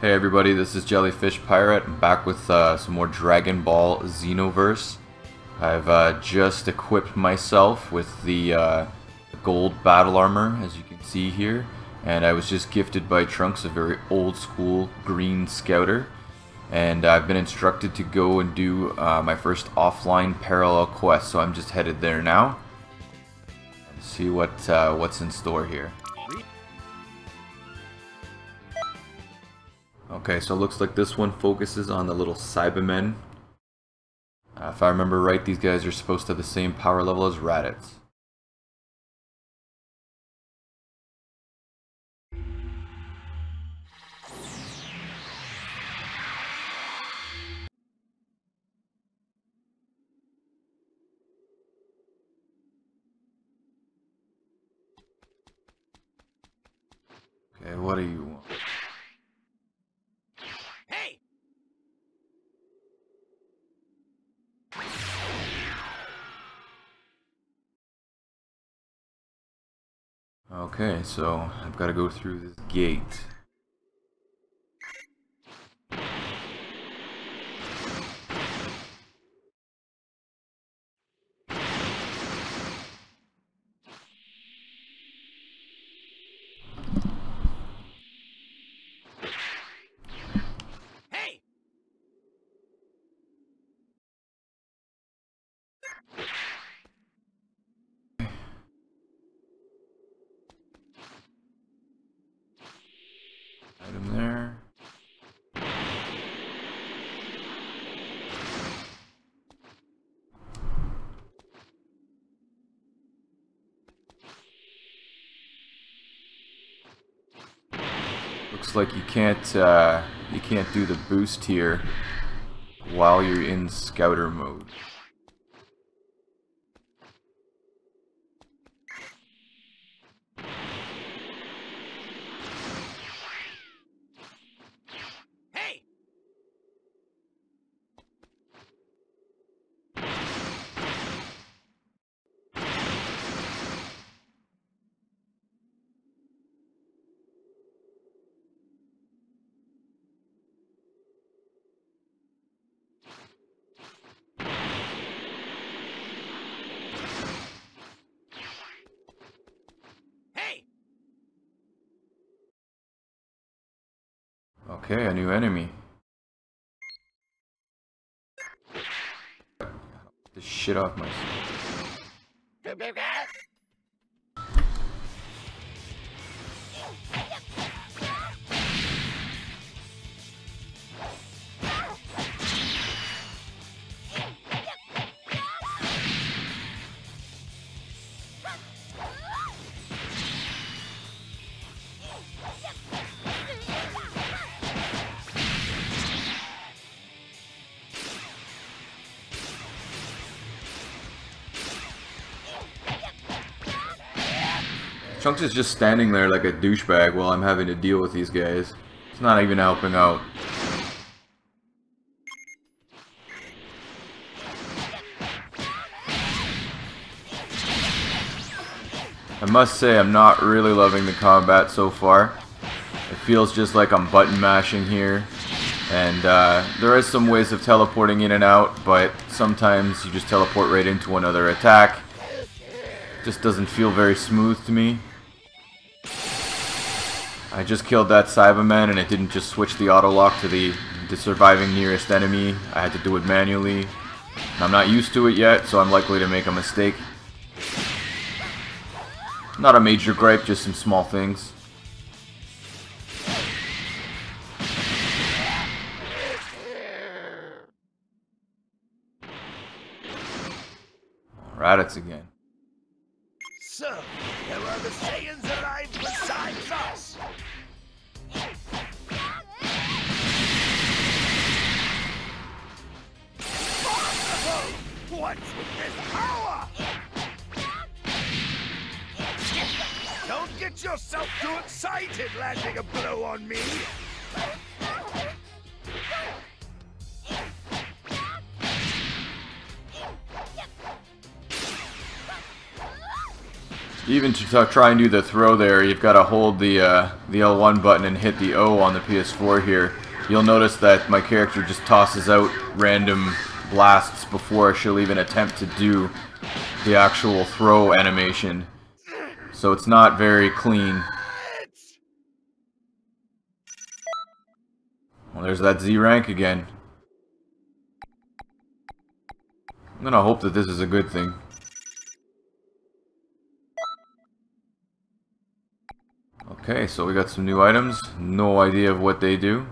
Hey everybody, this is Jellifish Pirate. I'm back with uh, some more Dragon Ball Xenoverse. I've uh, just equipped myself with the uh, gold battle armor, as you can see here, and I was just gifted by Trunks a very old school green scouter. And I've been instructed to go and do uh, my first offline parallel quest, so I'm just headed there now. And see what uh, what's in store here. Okay, so it looks like this one focuses on the little Saibamen. Uh, if I remember right, these guys are supposed to have the same power level as Raditz. Okay, what do you want? Okay, so I've got to go through this gate. Item there. Looks like you can't uh, you can't do the boost here while you're in scouter mode. Okay, a new enemy. This shit off my. Trunks is just standing there like a douchebag while I'm having to deal with these guys. It's not even helping out. I must say I'm not really loving the combat so far. It feels just like I'm button mashing here. And uh, there is some ways of teleporting in and out, but sometimes you just teleport right into another attack. Just doesn't feel very smooth to me. I just killed that Saibaman and it didn't just switch the auto lock to the, the surviving nearest enemy. I had to do it manually. I'm not used to it yet, so I'm likely to make a mistake. Not a major gripe, just some small things. Raditz again. So, there are the Saiyans alive besides us! Impossible! What's with this power? Don't get yourself too excited landing a blow on me! Even to try and do the throw there, you've got to hold the uh, the L1 button and hit the O on the PS4 here. You'll notice that my character just tosses out random blasts before she'll even attempt to do the actual throw animation. So it's not very clean. Well, there's that Z rank again. I'm gonna hope that this is a good thing. Okay, so we got some new items. No idea of what they do.